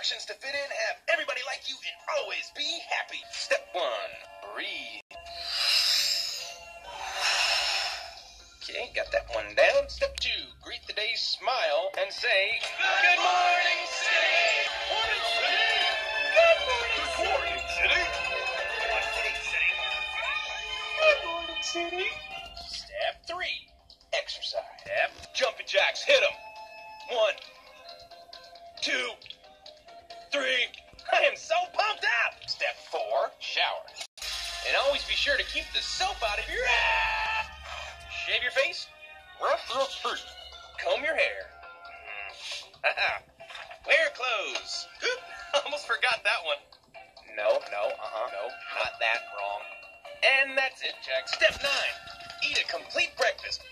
Instructions to fit in, have everybody like you, and always be happy. Step one, breathe. Okay, got that one down. Step two, greet the day, smile, and say, Good morning, city! Morning, city! Good morning, Good morning, city! Good morning, city! Good morning, city! Step three, exercise. Step, jumping jacks, hit 'em. One, two, three. I am so pumped up. Step four, shower. And always be sure to keep the soap out of your ass. Shave your face, rough your teeth, comb your hair. Wear clothes. Almost forgot that one. No, no, uh-huh, no, not that wrong. And that's it, Jack. Step nine, eat a complete breakfast.